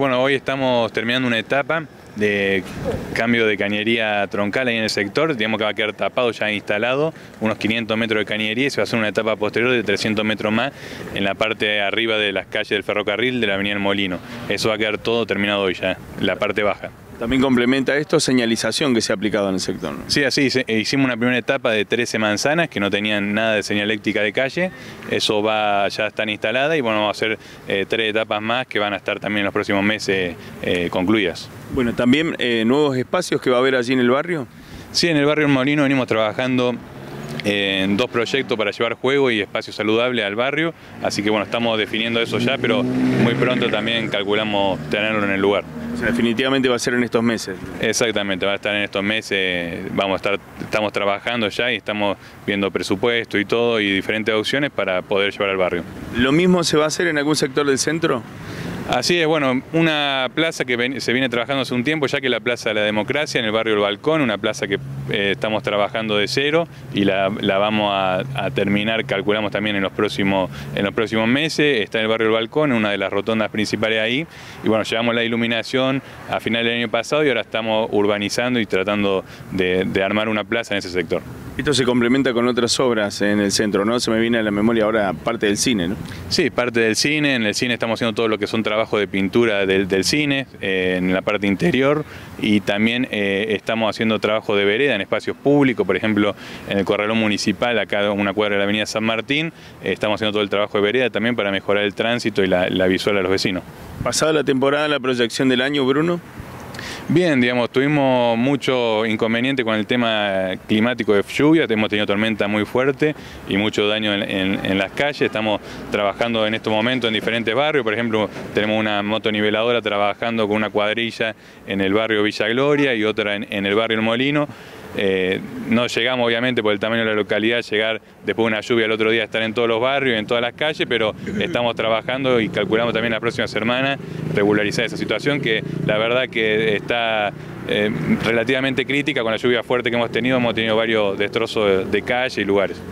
Bueno, hoy estamos terminando una etapa de cambio de cañería troncal ahí en el sector, digamos que va a quedar tapado ya instalado, unos 500 metros de cañería y se va a hacer una etapa posterior de 300 metros más en la parte arriba de las calles del ferrocarril de la avenida El Molino. Eso va a quedar todo terminado hoy ya, la parte baja. También complementa esto señalización que se ha aplicado en el sector. Sí, así, eh, hicimos una primera etapa de 13 manzanas que no tenían nada de señaléctrica de calle, eso va ya están instaladas y bueno, vamos a hacer eh, tres etapas más que van a estar también en los próximos meses eh, concluidas. Bueno, también nuevos espacios que va a haber allí en el barrio. Sí, en el barrio Molino venimos trabajando en dos proyectos para llevar juego y espacio saludable al barrio, así que bueno, estamos definiendo eso ya, pero muy pronto también calculamos tenerlo en el lugar. O sea, definitivamente va a ser en estos meses. Exactamente, va a estar en estos meses, vamos a estar, estamos trabajando ya y estamos viendo presupuesto y todo y diferentes opciones para poder llevar al barrio. ¿Lo mismo se va a hacer en algún sector del centro? Así es, bueno, una plaza que se viene trabajando hace un tiempo, ya que la Plaza de la Democracia en el barrio El Balcón, una plaza que eh, estamos trabajando de cero y la, vamos a, terminar, calculamos también en los, próximos, en los próximos meses, está en el barrio El Balcón, una de las rotondas principales ahí, y bueno, llevamos la iluminación a final del año pasado y ahora estamos urbanizando y tratando de, de armar una plaza en ese sector. Esto se complementa con otras obras en el centro, ¿no? Se me viene a la memoria ahora parte del cine, ¿no? Sí, parte del cine. En el cine estamos haciendo todo lo que son trabajos de pintura del, cine, eh, en la parte interior, y también eh, estamos haciendo trabajo de vereda en espacios públicos, por ejemplo, en el corralón municipal, acá una cuadra de la avenida San Martín, eh, estamos haciendo todo el trabajo de vereda también para mejorar el tránsito y la, la visual a los vecinos. Pasada la temporada, la proyección del año, Bruno. Bien, digamos, tuvimos mucho inconveniente con el tema climático de lluvia, hemos tenido tormenta muy fuerte y mucho daño en, las calles, estamos trabajando en estos momentos en diferentes barrios, por ejemplo, tenemos una motoniveladora trabajando con una cuadrilla en el barrio Villa Gloria y otra en el barrio El Molino. Eh, no llegamos obviamente por el tamaño de la localidad, llegar después de una lluvia el otro día, estar en todos los barrios, en todas las calles, pero estamos trabajando y calculamos también la próxima semana regularizar esa situación que la verdad que está eh, relativamente crítica con la lluvia fuerte que hemos tenido, hemos tenido varios destrozos de calle y lugares.